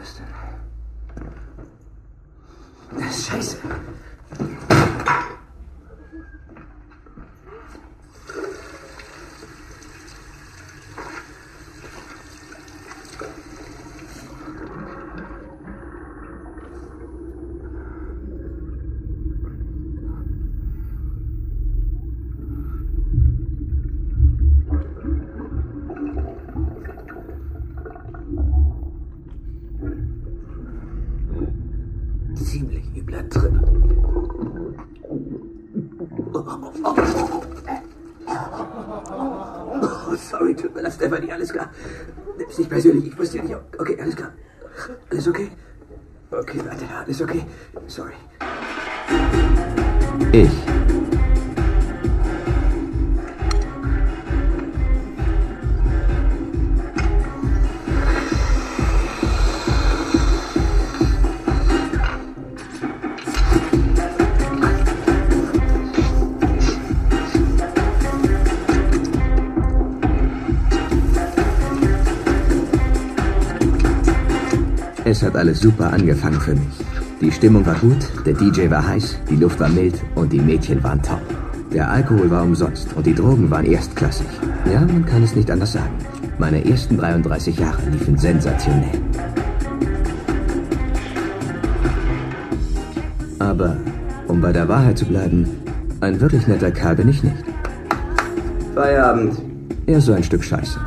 assistant. Jason. Ziemlich übler Trip. Oh, sorry, tut mir leid, Stephanie, alles klar. Nimm's nicht persönlich, ich wusste nicht. Okay, alles klar. Alles okay? Okay, warte, alles okay? Sorry. Ich. Es hat alles super angefangen für mich. Die Stimmung war gut, der DJ war heiß, die Luft war mild und die Mädchen waren top. Der Alkohol war umsonst und die Drogen waren erstklassig. Ja, man kann es nicht anders sagen. Meine ersten 33 Jahre liefen sensationell. Aber, um bei der Wahrheit zu bleiben, ein wirklich netter Kerl bin ich nicht. Feierabend. Eher so ein Stück Scheiße.